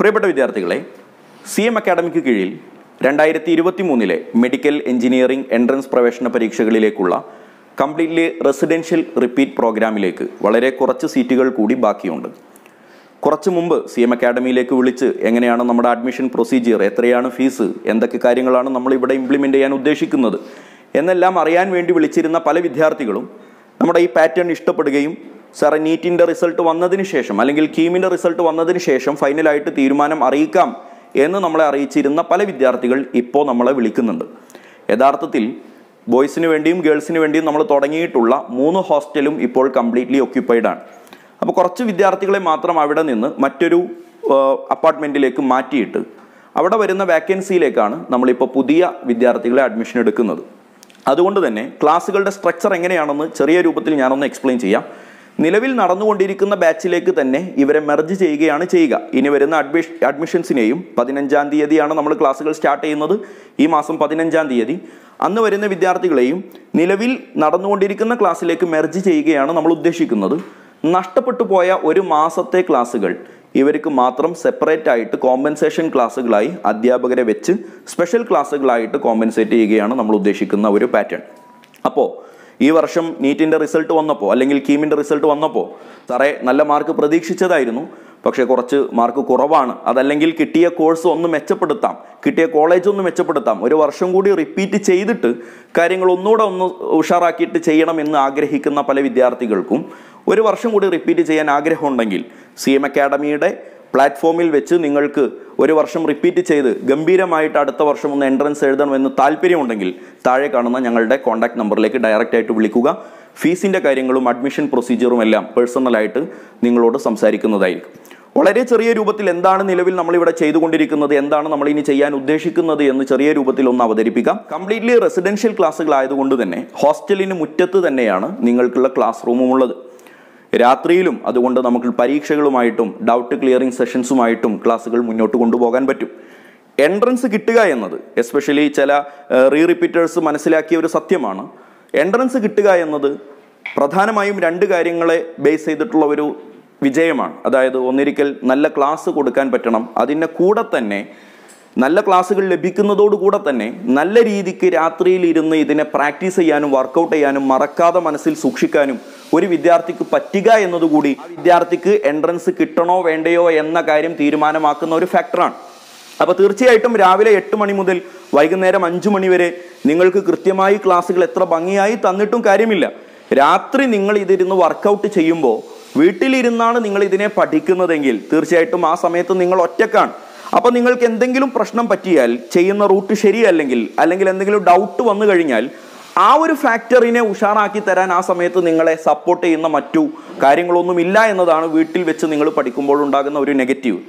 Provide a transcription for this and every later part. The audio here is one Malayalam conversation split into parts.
പ്രിയപ്പെട്ട വിദ്യാർത്ഥികളെ സി എം അക്കാഡമിക്ക് കീഴിൽ രണ്ടായിരത്തി ഇരുപത്തി മൂന്നിലെ മെഡിക്കൽ എഞ്ചിനീയറിംഗ് എൻട്രൻസ് പ്രവേശന പരീക്ഷകളിലേക്കുള്ള കംപ്ലീറ്റ്ലി റെസിഡൻഷ്യൽ റിപ്പീറ്റ് പ്രോഗ്രാമിലേക്ക് വളരെ കുറച്ച് സീറ്റുകൾ കൂടി ബാക്കിയുണ്ട്. കുറച്ച് മുമ്പ് സി എം അക്കാഡമിയിലേക്ക് വിളിച്ച് എങ്ങനെയാണ് നമ്മുടെ അഡ്മിഷൻ പ്രൊസീജിയർ എത്രയാണ് ഫീസ് എന്തൊക്കെ കാര്യങ്ങളാണ് നമ്മൾ ഇവിടെ ഇംപ്ലിമെന്റ് ചെയ്യാൻ ഉദ്ദേശിക്കുന്നത് എന്നെല്ലാം അറിയാൻ വേണ്ടി വിളിച്ചിരുന്ന പല വിദ്യാർത്ഥികളും നമ്മുടെ ഈ പാറ്റേൺ ഇഷ്ടപ്പെടുകയും സാറേ നീറ്റിന്റെ റിസൾട്ട് വന്നതിന് ശേഷം അല്ലെങ്കിൽ കീമിന്റെ റിസൾട്ട് വന്നതിന് ശേഷം ഫൈനലായിട്ട് തീരുമാനം അറിയിക്കാം എന്ന് നമ്മളെ അറിയിച്ചിരുന്ന പല വിദ്യാർത്ഥികൾ ഇപ്പോൾ നമ്മളെ വിളിക്കുന്നുണ്ട്. യഥാർത്ഥത്തിൽ ബോയ്സിന് വേണ്ടിയും ഗേൾസിന് വേണ്ടിയും നമ്മൾ തുടങ്ങിയിട്ടുള്ള മൂന്ന് ഹോസ്റ്റലും ഇപ്പോൾ കംപ്ലീറ്റ്ലി ഒക്യുപ്പൈഡ് ആണ്. അപ്പോൾ കുറച്ച് വിദ്യാർത്ഥികളെ മാത്രം അവിടെ നിന്ന് മറ്റൊരു അപ്പാർട്ട്മെന്റിലേക്ക് മാറ്റിയിട്ട് അവിടെ വരുന്ന വാക്കൻസിയിലേക്കാണ് നമ്മളിപ്പോൾ പുതിയ വിദ്യാർത്ഥികളെ അഡ്മിഷൻ എടുക്കുന്നത്. അതുകൊണ്ട് തന്നെ ക്ലാസ്സുകളുടെ സ്ട്രക്ചർ എങ്ങനെയാണെന്ന് ചെറിയ രൂപത്തിൽ ഞാനൊന്ന് എക്സ്പ്ലെയിൻ ചെയ്യാം. നിലവിൽ നടന്നുകൊണ്ടിരിക്കുന്ന ബാച്ചിലേക്ക് തന്നെ ഇവരെ മെർജ് ചെയ്യുകയാണ് ചെയ്യുക. ഇനി വരുന്ന അഡ്മിഷ് അഡ്മിഷൻസിനെയും പതിനഞ്ചാം തീയതിയാണ് നമ്മൾ ക്ലാസ്സുകൾ സ്റ്റാർട്ട് ചെയ്യുന്നത്. ഈ മാസം പതിനഞ്ചാം തീയതി. അന്ന് വരുന്ന വിദ്യാർത്ഥികളെയും നിലവിൽ നടന്നുകൊണ്ടിരിക്കുന്ന ക്ലാസ്സിലേക്ക് മെർജ് ചെയ്യുകയാണ് നമ്മൾ ഉദ്ദേശിക്കുന്നത്. നഷ്ടപ്പെട്ടു പോയ ഒരു മാസത്തെ ക്ലാസ്സുകൾ ഇവർക്ക് മാത്രം സെപ്പറേറ്റ് ആയിട്ട് കോമ്പൻസേഷൻ ക്ലാസ്സുകളായി അധ്യാപകരെ വെച്ച് സ്പെഷ്യൽ ക്ലാസ്സുകളായിട്ട് കോമ്പൻസേറ്റ് ചെയ്യുകയാണ് നമ്മൾ ഉദ്ദേശിക്കുന്ന ഒരു പാറ്റേൺ അപ്പോൾ ഈ വർഷം നീറ്റിന്റെ റിസൾട്ട് വന്നപ്പോൾ അല്ലെങ്കിൽ കീമിന്റെ റിസൾട്ട് വന്നപ്പോൾ സാറേ നല്ല മാർക്ക് പ്രതീക്ഷിച്ചതായിരുന്നു. പക്ഷേ കുറച്ച് മാർക്ക് കുറവാണ്. അതല്ലെങ്കിൽ കിട്ടിയ കോഴ്സ് ഒന്ന് മെച്ചപ്പെടുത്താം. കിട്ടിയ കോളേജ് ഒന്ന് മെച്ചപ്പെടുത്താം. ഒരു വർഷം കൂടി റിപ്പീറ്റ് ചെയ്തിട്ട് കാര്യങ്ങൾ ഒന്നുകൂടെ ഒന്ന് ഉഷാറാക്കിയിട്ട് ചെയ്യണം എന്ന് ആഗ്രഹിക്കുന്ന പല വിദ്യാർത്ഥികൾക്കും ഒരു വർഷം കൂടി റിപ്പീറ്റ് ചെയ്യാൻ ആഗ്രഹമുണ്ടെങ്കിൽ സി എം അക്കാഡമിയുടെ പ്ലാറ്റ്ഫോമിൽ വെച്ച് നിങ്ങൾക്ക് ഒരു വർഷം റിപ്പീറ്റ് ചെയ്ത് ഗംഭീരമായിട്ട് അടുത്ത വർഷം ഒന്ന് എൻട്രൻസ് എഴുതണമെന്ന് താല്പര്യമുണ്ടെങ്കിൽ താഴെ കാണുന്ന ഞങ്ങളുടെ കോൺടാക്ട് നമ്പറിലേക്ക് ഡയറക്റ്റ് ആയിട്ട് വിളിക്കുക. ഫീസിന്റെ കാര്യങ്ങളും അഡ്മിഷൻ പ്രൊസീജിയറും എല്ലാം പേഴ്സണലായിട്ട് നിങ്ങളോട് സംസാരിക്കുന്നതായിരിക്കും. വളരെ ചെറിയ രൂപത്തിൽ എന്താണ് നിലവിൽ നമ്മളിവിടെ ചെയ്തുകൊണ്ടിരിക്കുന്നത് എന്താണ് നമ്മൾ ഇനി ചെയ്യാൻ ഉദ്ദേശിക്കുന്നത് എന്ന് ചെറിയ രൂപത്തിൽ ഒന്ന് അവതരിപ്പിക്കാം. കംപ്ലീറ്റ്ലി റെസിഡൻഷ്യൽ ക്ലാസ്സുകളായതുകൊണ്ട് തന്നെ ഹോസ്റ്റലിന് മുറ്റത്ത് തന്നെയാണ് നിങ്ങൾക്കുള്ള ക്ലാസ് റൂമും ഉള്ളത്. രാത്രിയിലും അതുകൊണ്ട് നമുക്ക് പരീക്ഷകളുമായിട്ടും ഡൗട്ട് ക്ലിയറിംഗ് സെഷൻസുമായിട്ടും ക്ലാസ്സുകൾ മുന്നോട്ട് കൊണ്ടുപോകാൻ പറ്റും. എൻട്രൻസ് കിട്ടുക എന്നത് എസ്പെഷ്യലി ചില റീ റിപ്പീറ്റേഴ്സ് മനസ്സിലാക്കിയ ഒരു സത്യമാണ്. എൻട്രൻസ് കിട്ടുക എന്നത് പ്രധാനമായും രണ്ട് കാര്യങ്ങളെ ബേസ് ചെയ്തിട്ടുള്ള ഒരു വിജയമാണ്. അതായത് ഒന്നിരിക്കൽ നല്ല ക്ലാസ് കൊടുക്കാൻ പറ്റണം. അതിന്റെ കൂടെ തന്നെ നല്ല ക്ലാസ്സുകൾ ലഭിക്കുന്നതോടുകൂടെ തന്നെ നല്ല രീതിക്ക് രാത്രിയിൽ ഇരുന്ന് ഇതിനെ പ്രാക്ടീസ് ചെയ്യാനും വർക്കൗട്ട് ചെയ്യാനും മറക്കാതെ മനസ്സിൽ സൂക്ഷിക്കാനും ഒരു വിദ്യാർത്ഥിക്ക് പറ്റുക എന്നതുകൂടി വിദ്യാർത്ഥിക്ക് എൻട്രൻസ് കിട്ടണോ വേണ്ടയോ എന്ന കാര്യം തീരുമാനമാക്കുന്ന ഒരു ഫാക്ടറാണ്. അപ്പോൾ തീർച്ചയായിട്ടും രാവിലെ എട്ട് മണി മുതൽ വൈകുന്നേരം അഞ്ചു മണി വരെ നിങ്ങൾക്ക് കൃത്യമായി ക്ലാസ്സുകൾ എത്ര ഭംഗിയായി തന്നിട്ടും കാര്യമില്ല. രാത്രി നിങ്ങൾ ഇതിരുന്ന് വർക്കൗട്ട് ചെയ്യുമ്പോൾ വീട്ടിലിരുന്നാണ് നിങ്ങൾ ഇതിനെ പഠിക്കുന്നതെങ്കിൽ തീർച്ചയായിട്ടും ആ സമയത്ത് നിങ്ങൾ ഒറ്റക്കാണ്. അപ്പോൾ നിങ്ങൾക്ക് എന്തെങ്കിലും പ്രശ്നം പറ്റിയാൽ ചെയ്യുന്ന റൂട്ട് ശരിയല്ലെങ്കിൽ അല്ലെങ്കിൽ എന്തെങ്കിലും ഡൗട്ട് വന്നു കഴിഞ്ഞാൽ ആ ഒരു ഫാക്ടറിനെ ഉഷാറാക്കി തരാൻ ആ സമയത്ത് നിങ്ങളെ സപ്പോർട്ട് ചെയ്യുന്ന മറ്റു കാര്യങ്ങളൊന്നും ഇല്ല എന്നതാണ് വീട്ടിൽ വെച്ച് നിങ്ങൾ പഠിക്കുമ്പോൾ ഉണ്ടാകുന്ന ഒരു നെഗറ്റീവ്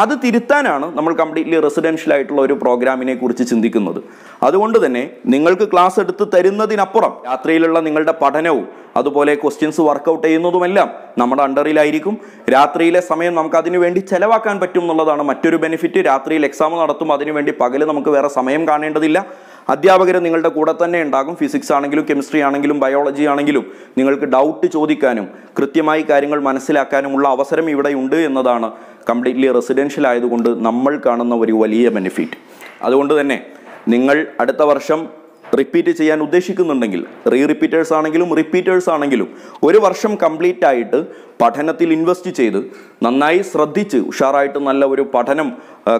അത് തിരുത്താനാണ് നമ്മൾ കംപ്ലീറ്റ്ലി റെസിഡൻഷ്യൽ ആയിട്ടുള്ള ഒരു പ്രോഗ്രാമിനെ കുറിച്ച് ചിന്തിക്കുന്നത്. അതുകൊണ്ട് തന്നെ നിങ്ങൾക്ക് ക്ലാസ് എടുത്ത് തരുന്നതിനപ്പുറം രാത്രിയിലുള്ള നിങ്ങളുടെ പഠനവും അതുപോലെ ക്വസ്റ്റ്യൻസ് വർക്കൗട്ട് ചെയ്യുന്നതുമെല്ലാം നമ്മുടെ അണ്ടറിലായിരിക്കും രാത്രിയിലെ സമയം നമുക്ക് അതിനു വേണ്ടി ചെലവാക്കാൻ പറ്റും എന്നുള്ളതാണ് മറ്റൊരു ബെനിഫിറ്റ് രാത്രിയിൽ എക്സാം നടത്തും അതിനുവേണ്ടി പകൽ നമുക്ക് വേറെ സമയം കാണേണ്ടതില്ല. അധ്യാപകർ നിങ്ങളുടെ കൂടെ തന്നെ ഉണ്ടാകും. ഫിസിക്സ് ആണെങ്കിലും കെമിസ്ട്രി ആണെങ്കിലും ബയോളജി ആണെങ്കിലും നിങ്ങൾക്ക് ഡൗട്ട് ചോദിക്കാനും കൃത്യമായി കാര്യങ്ങൾ മനസ്സിലാക്കാനുമുള്ള അവസരം ഇവിടെ ഉണ്ട് എന്നതാണ് കംപ്ലീറ്റ്ലി റെസിഡൻഷ്യൽ ആയതുകൊണ്ട് നമ്മൾ കാണുന്ന ഒരു വലിയ ബെനിഫിറ്റ് അതുകൊണ്ട് തന്നെ നിങ്ങൾ അടുത്ത വർഷം റിപ്പീറ്റ് ചെയ്യാൻ ഉദ്ദേശിക്കുന്നുണ്ടെങ്കിൽ റീ റിപ്പീറ്റേഴ്സ് ആണെങ്കിലും റിപ്പീറ്റേഴ്സ് ആണെങ്കിലും ഒരു വർഷം കംപ്ലീറ്റ് ആയിട്ട് പഠനത്തിൽ ഇൻവെസ്റ്റ് ചെയ്ത് നന്നായി ശ്രദ്ധിച്ച് ഉഷാറായിട്ട് നല്ല ഒരു പഠനം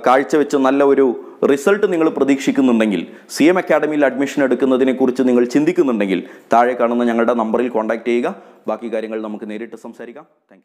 കാഴ്ചവെച്ച് നല്ല ഒരു റിസൾട്ട് നിങ്ങൾ പ്രതീക്ഷിക്കുന്നുണ്ടെങ്കിൽ സി എം അക്കാഡമിയിൽ അഡ്മിഷൻ എടുക്കുന്നതിനെക്കുറിച്ച് നിങ്ങൾ ചിന്തിക്കുന്നുണ്ടെങ്കിൽ താഴെ കാണുന്ന ഞങ്ങളുടെ നമ്പറിൽ കോൺടാക്ട് ചെയ്യുക. ബാക്കി കാര്യങ്ങൾ നമുക്ക് നേരിട്ട് സംസാരിക്കാം. താങ്ക്